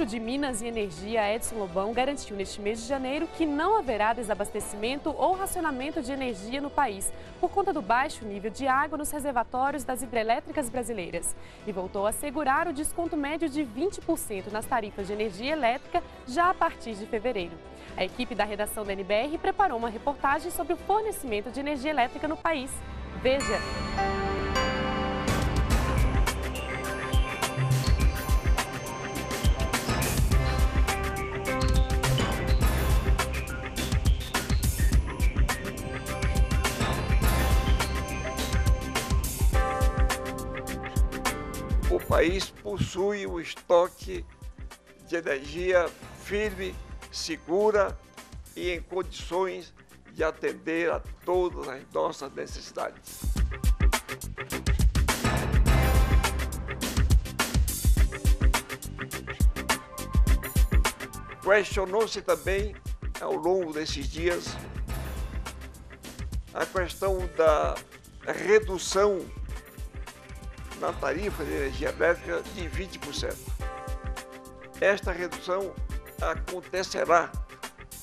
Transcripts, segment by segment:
ministro de Minas e Energia, Edson Lobão, garantiu neste mês de janeiro que não haverá desabastecimento ou racionamento de energia no país, por conta do baixo nível de água nos reservatórios das hidrelétricas brasileiras. E voltou a assegurar o desconto médio de 20% nas tarifas de energia elétrica já a partir de fevereiro. A equipe da redação da NBR preparou uma reportagem sobre o fornecimento de energia elétrica no país. Veja! País possui um estoque de energia firme, segura e em condições de atender a todas as nossas necessidades. Questionou-se também, ao longo desses dias, a questão da redução na tarifa de energia elétrica de 20%. Esta redução acontecerá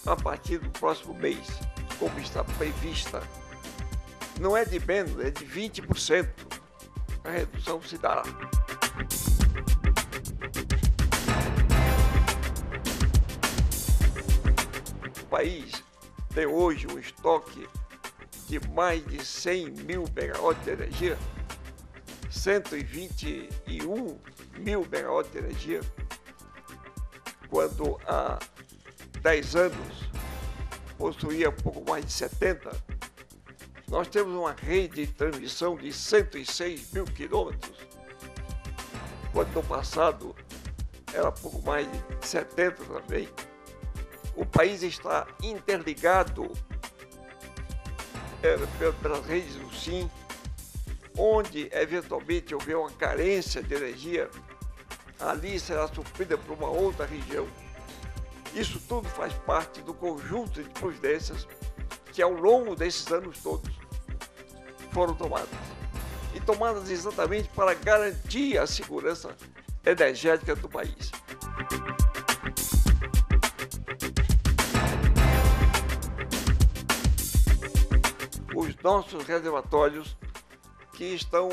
a partir do próximo mês, como está prevista. Não é de menos, é de 20%. A redução se dará. O país tem hoje um estoque de mais de 100 mil megawatts de energia 121 mil megawatts de energia, quando há 10 anos possuía pouco mais de 70, nós temos uma rede de transmissão de 106 mil quilômetros, quando no passado era pouco mais de 70 também. O país está interligado é, pelas redes do SIM, onde eventualmente houver uma carência de energia, ali será suprida por uma outra região. Isso tudo faz parte do conjunto de providências que ao longo desses anos todos foram tomadas. E tomadas exatamente para garantir a segurança energética do país. Os nossos reservatórios que estão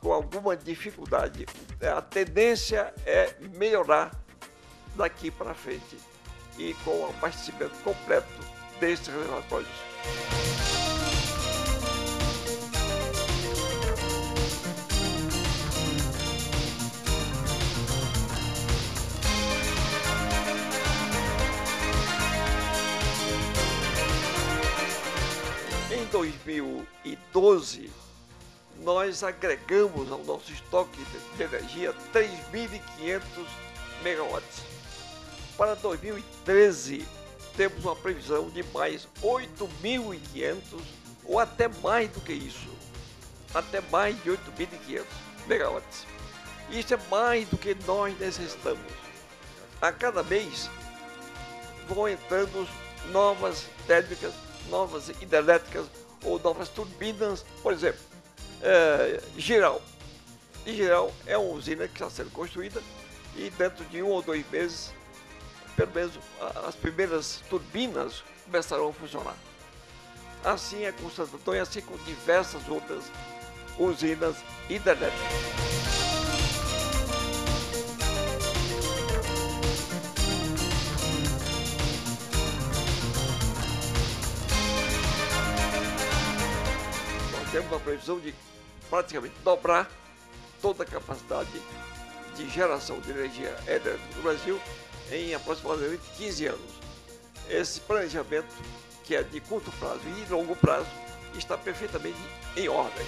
com alguma dificuldade. A tendência é melhorar daqui para frente e com o abastecimento completo destes relatórios. Em 2012, nós agregamos ao nosso estoque de energia 3.500 megawatts. Para 2013, temos uma previsão de mais 8.500 ou até mais do que isso, até mais de 8.500 megawatts. Isso é mais do que nós necessitamos. A cada mês vão entrando novas térmicas, novas hidrelétricas ou novas turbinas, por exemplo é, geral. Em geral, é uma usina que está sendo construída e dentro de um ou dois meses, pelo menos as primeiras turbinas começarão a funcionar. Assim é com Santo Antônio, assim com diversas outras usinas hidrelétricas. temos uma previsão de praticamente dobrar toda a capacidade de geração de energia elétrica no Brasil em aproximadamente 15 anos. Esse planejamento, que é de curto prazo e longo prazo, está perfeitamente em ordem.